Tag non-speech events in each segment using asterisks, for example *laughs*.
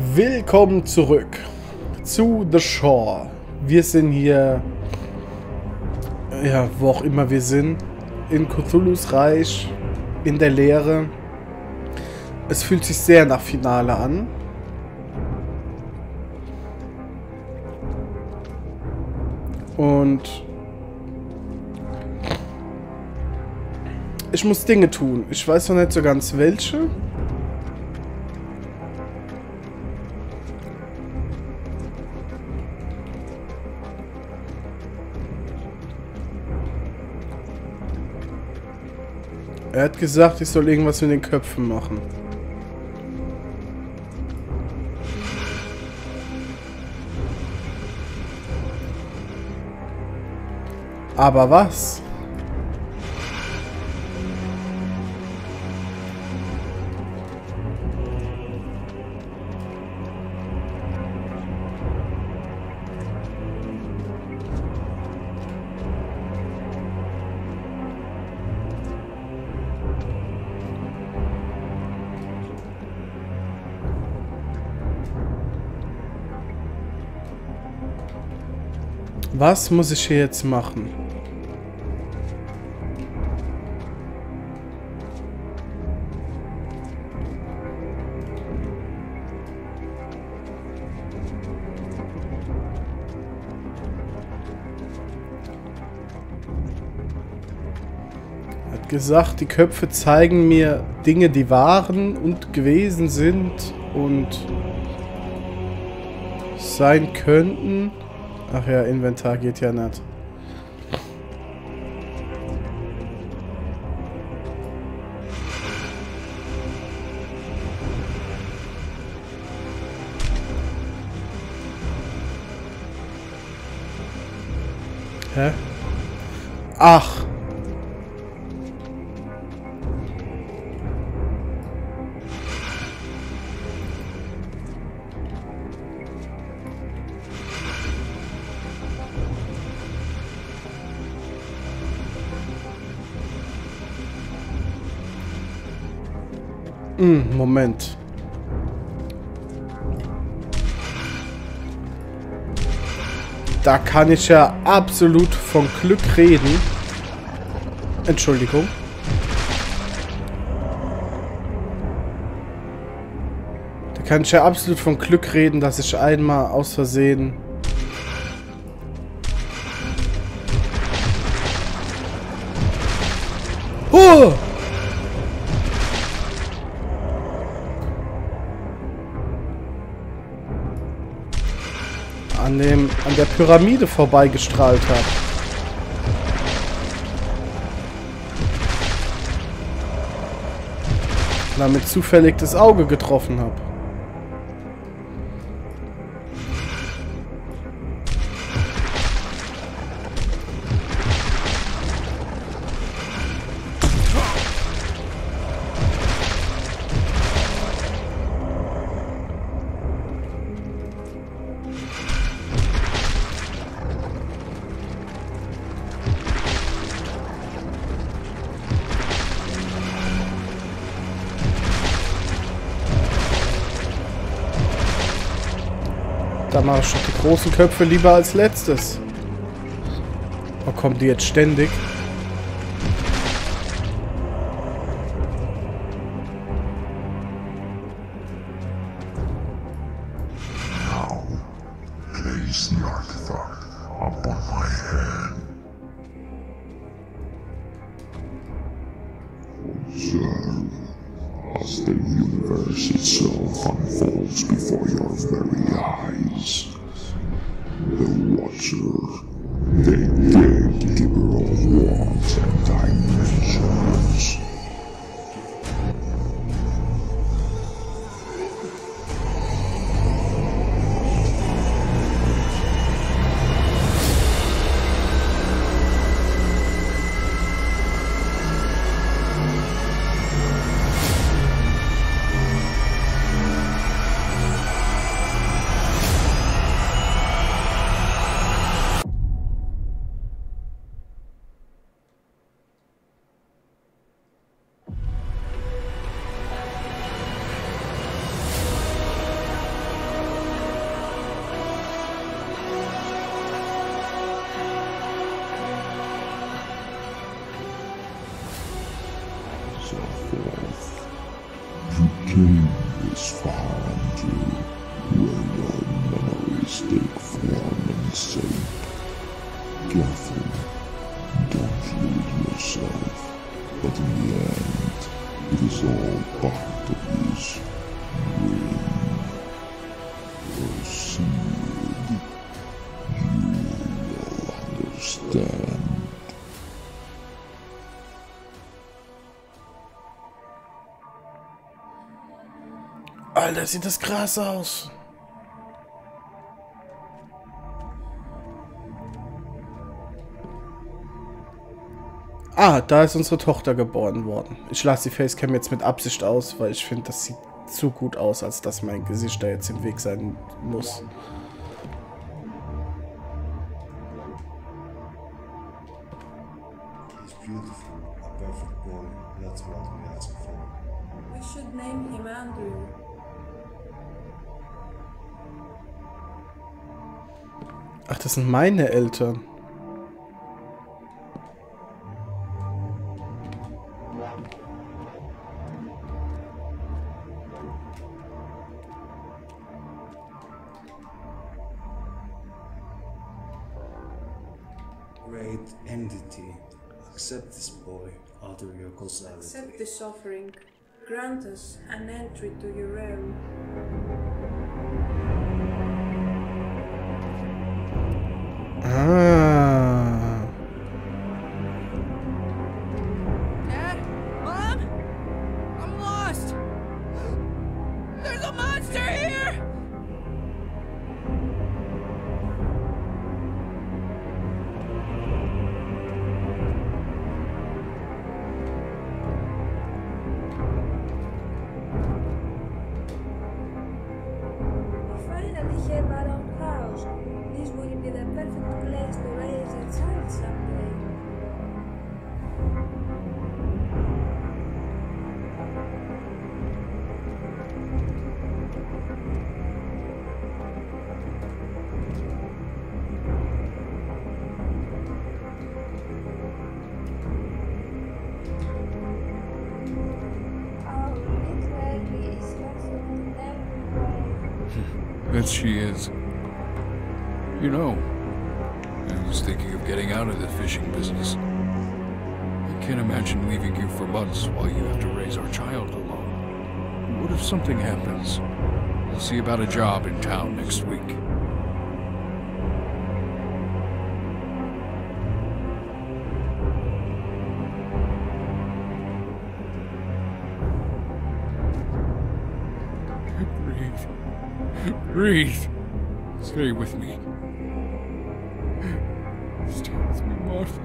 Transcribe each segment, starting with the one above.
Willkommen zurück zu The Shore. Wir sind hier, ja, wo auch immer wir sind, in Cthulhu's Reich, in der Leere. Es fühlt sich sehr nach Finale an. Und ich muss Dinge tun. Ich weiß noch nicht so ganz welche. Er hat gesagt, ich soll irgendwas mit den Köpfen machen. Aber was? Was muss ich hier jetzt machen? Hat gesagt, die Köpfe zeigen mir Dinge, die waren und gewesen sind und sein könnten. Ach ja, Inventar geht ja nicht. Hä? Ach. Moment. Da kann ich ja absolut von Glück reden. Entschuldigung. Da kann ich ja absolut von Glück reden, dass ich einmal aus Versehen... Pyramide vorbeigestrahlt habe. Damit zufällig das Auge getroffen habe. Da mache ich die großen Köpfe lieber als letztes. Oh, kommen die jetzt ständig? As the universe itself unfolds before your very eyes. The Watcher, the Careful, don't lose yourself, but in the end, it is all part of this dream. Proceed. You will understand. Alter, sieht das krass aus. Ah, da ist unsere Tochter geboren worden. Ich lasse die Facecam jetzt mit Absicht aus, weil ich finde, das sieht zu gut aus, als dass mein Gesicht da jetzt im Weg sein muss. He's beautiful, a perfect boy. That's what we ask for. We should name him Andrew. Ach, das sind meine Eltern. Great entity, accept this boy out of your causality. Accept this offering. Grant us an entry to your realm. That she is. You know, I was thinking of getting out of the fishing business. I can't imagine leaving you for months while you have to raise our child alone. What if something happens? I'll see about a job in town next week. Breathe. Stay with me. Stay with me, Martha.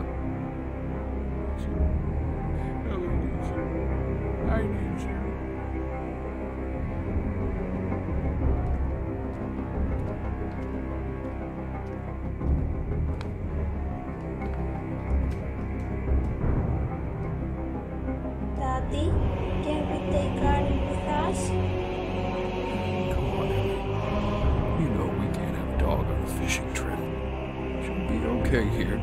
Ellie needs you. I need you. Daddy, okay here.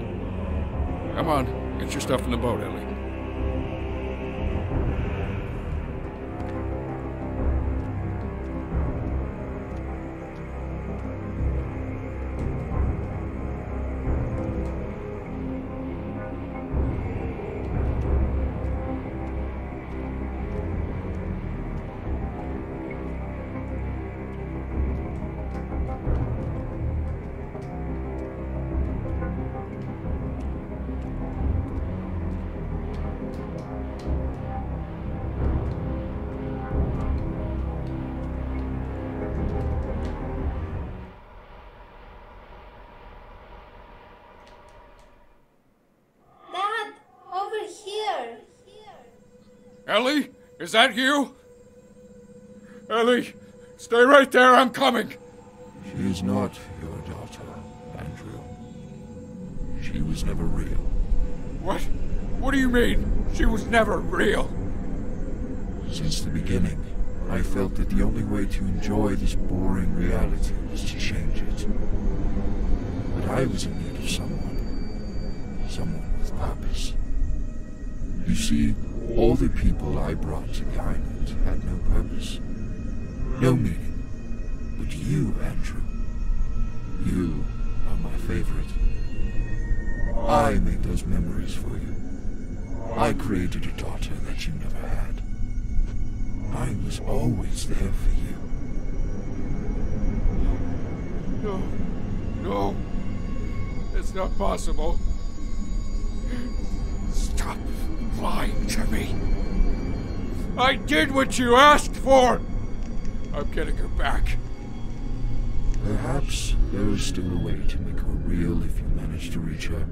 Come on, get your stuff in the boat, Ellie. Ellie, is that you? Ellie, stay right there, I'm coming. She is not your daughter, Andrew. She was never real. What? What do you mean? She was never real. Since the beginning, I felt that the only way to enjoy this boring reality was to change it. But I was in need of someone. Someone with purpose. You see, all the people I brought to the island had no purpose, no meaning. But you, Andrew, you are my favorite. I made those memories for you. I created a daughter that you never had. I was always there for you. No. No. It's not possible. Lying to me. I did what you asked for. I'm getting her back. Perhaps there is still a way to make her real if you manage to reach her.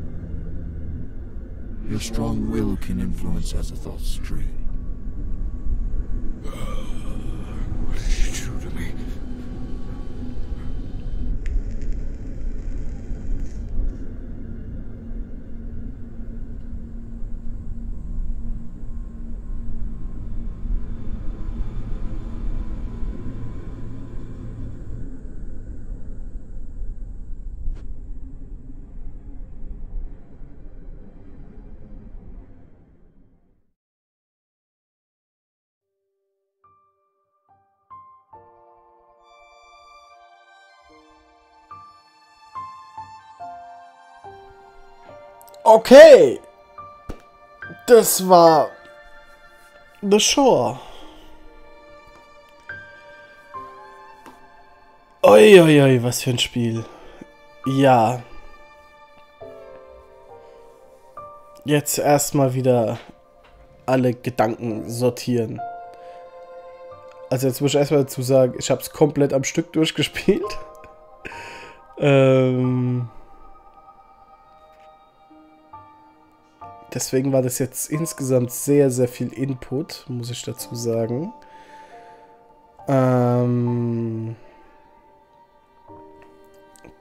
Your strong will can influence Azathoth's dream. What Okay. Das war The Shore. Uiuiui, was für ein Spiel. Ja. Jetzt erstmal wieder alle Gedanken sortieren. Also jetzt muss ich erstmal dazu sagen, ich habe es komplett am Stück durchgespielt. *laughs* ähm... Deswegen war das jetzt insgesamt sehr, sehr viel Input, muss ich dazu sagen. Ähm,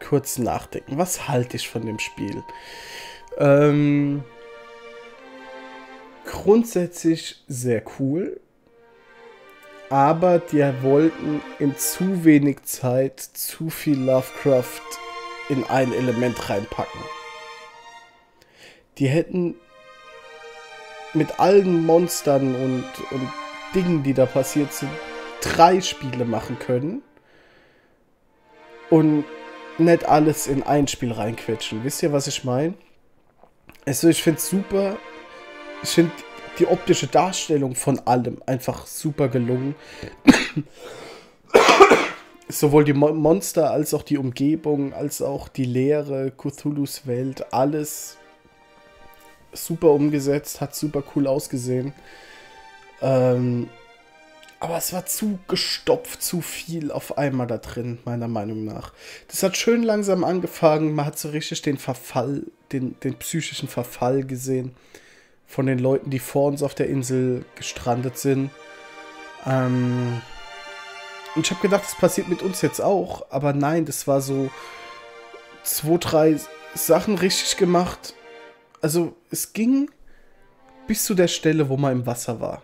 kurz nachdenken. Was halte ich von dem Spiel? Ähm, grundsätzlich sehr cool. Aber die wollten in zu wenig Zeit zu viel Lovecraft in ein Element reinpacken. Die hätten mit allen Monstern und, und Dingen, die da passiert sind, drei Spiele machen können und nicht alles in ein Spiel reinquetschen. Wisst ihr, was ich meine? Also ich finde es super. Ich finde die optische Darstellung von allem einfach super gelungen. *coughs* Sowohl die Mo Monster als auch die Umgebung, als auch die Leere, Cthulhus Welt, alles super umgesetzt, hat super cool ausgesehen. Ähm, aber es war zu gestopft, zu viel auf einmal da drin, meiner Meinung nach. Das hat schön langsam angefangen. Man hat so richtig den Verfall, den, den psychischen Verfall gesehen von den Leuten, die vor uns auf der Insel gestrandet sind. Ähm, und ich habe gedacht, das passiert mit uns jetzt auch. Aber nein, das war so zwei, drei Sachen richtig gemacht also es ging bis zu der Stelle, wo man im Wasser war.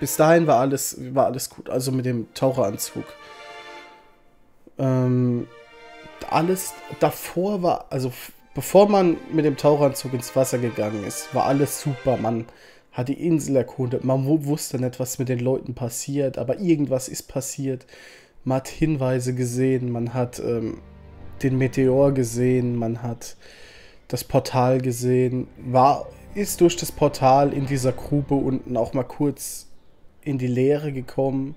Bis dahin war alles, war alles gut. Also mit dem Taucheranzug. Ähm, alles davor war, also bevor man mit dem Taucheranzug ins Wasser gegangen ist, war alles super. Man hat die Insel erkundet. Man wusste nicht, was mit den Leuten passiert, aber irgendwas ist passiert. Man hat Hinweise gesehen, man hat ähm, den Meteor gesehen, man hat das Portal gesehen, war, ist durch das Portal in dieser Grube unten auch mal kurz in die Leere gekommen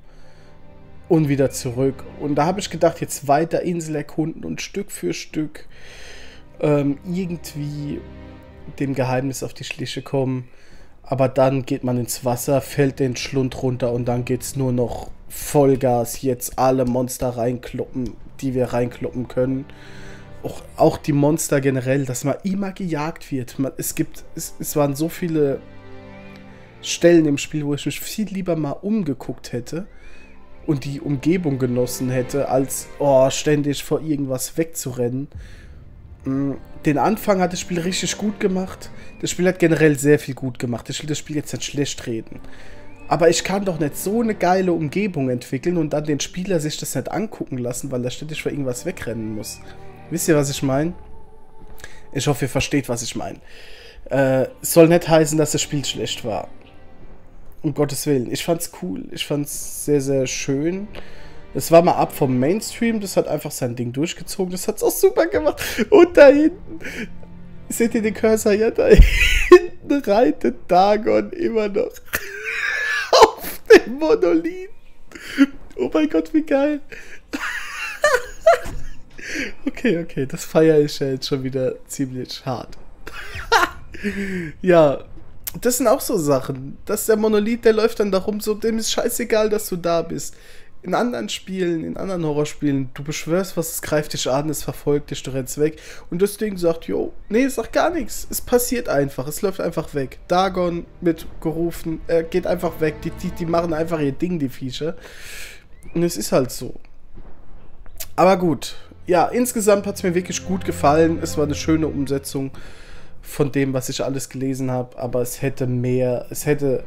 und wieder zurück. Und da habe ich gedacht, jetzt weiter Insel erkunden und Stück für Stück ähm, irgendwie dem Geheimnis auf die Schliche kommen. Aber dann geht man ins Wasser, fällt den Schlund runter und dann geht es nur noch Vollgas. Jetzt alle Monster reinkloppen, die wir reinkloppen können auch, auch die Monster generell, dass man immer gejagt wird. Man, es gibt, es, es waren so viele Stellen im Spiel, wo ich mich viel lieber mal umgeguckt hätte und die Umgebung genossen hätte, als oh, ständig vor irgendwas wegzurennen. Mm, den Anfang hat das Spiel richtig gut gemacht. Das Spiel hat generell sehr viel gut gemacht. Ich will das Spiel jetzt nicht schlecht reden. Aber ich kann doch nicht so eine geile Umgebung entwickeln und dann den Spieler sich das nicht angucken lassen, weil er ständig vor irgendwas wegrennen muss. Wisst ihr, was ich meine? Ich hoffe, ihr versteht, was ich meine. Äh, soll nicht heißen, dass das Spiel schlecht war. um Gottes Willen. Ich fand's cool. Ich fand's sehr, sehr schön. Es war mal ab vom Mainstream. Das hat einfach sein Ding durchgezogen. Das hat's auch super gemacht. Und da hinten. Seht ihr den Cursor? Ja, da *laughs* hinten reitet Dagon immer noch *laughs* auf dem Monolith. Oh mein Gott, wie geil. Okay, okay, das feiere ich ja jetzt schon wieder ziemlich hart. *laughs* ja, das sind auch so Sachen. Das ist der Monolith, der läuft dann darum, so, dem ist scheißegal, dass du da bist. In anderen Spielen, in anderen Horrorspielen, du beschwörst was, es greift dich an, es verfolgt dich, du rennst weg. Und das Ding sagt, jo, nee, es sagt gar nichts. Es passiert einfach, es läuft einfach weg. Dagon mit gerufen, er geht einfach weg. Die, die, die machen einfach ihr Ding, die Viecher. Und es ist halt so. Aber gut, ja, insgesamt hat es mir wirklich gut gefallen. Es war eine schöne Umsetzung von dem, was ich alles gelesen habe, aber es hätte mehr, es hätte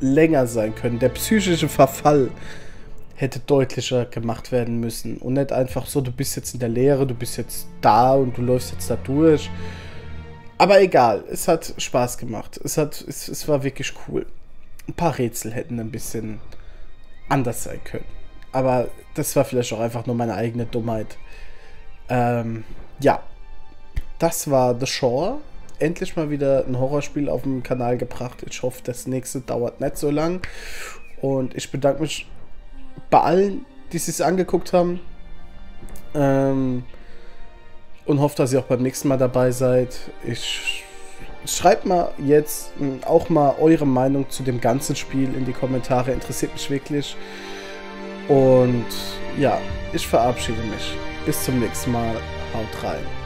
länger sein können. Der psychische Verfall hätte deutlicher gemacht werden müssen und nicht einfach so, du bist jetzt in der Lehre, du bist jetzt da und du läufst jetzt da durch. Aber egal, es hat Spaß gemacht. Es, hat, es, es war wirklich cool. Ein paar Rätsel hätten ein bisschen anders sein können. Aber das war vielleicht auch einfach nur meine eigene Dummheit. Ähm, ja, das war The Shore. Endlich mal wieder ein Horrorspiel auf dem Kanal gebracht. Ich hoffe, das nächste dauert nicht so lang. Und ich bedanke mich bei allen, die es sich angeguckt haben. Ähm, und hoffe, dass ihr auch beim nächsten Mal dabei seid. Ich schreibt mal jetzt auch mal eure Meinung zu dem ganzen Spiel in die Kommentare. Interessiert mich wirklich. Und ja, ich verabschiede mich. Bis zum nächsten Mal. Haut rein.